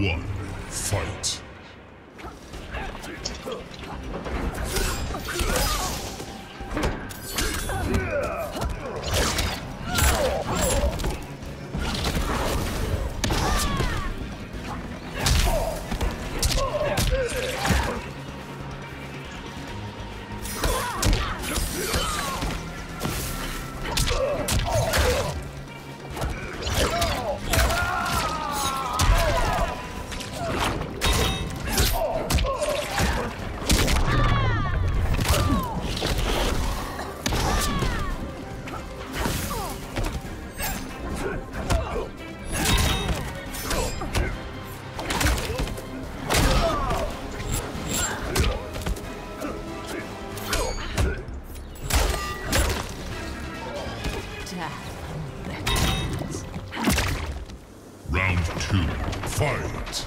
one, fight. Round two, fight.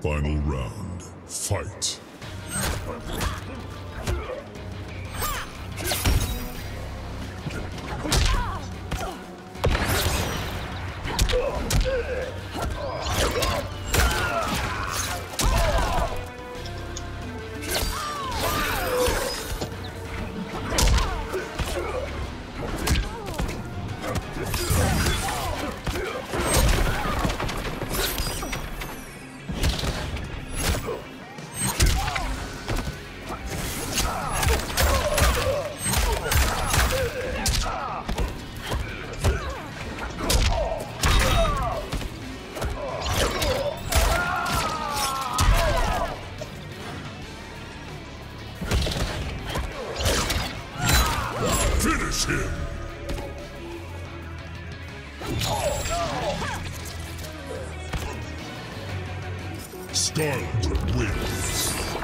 Final round, fight. Him! Scarlet wins.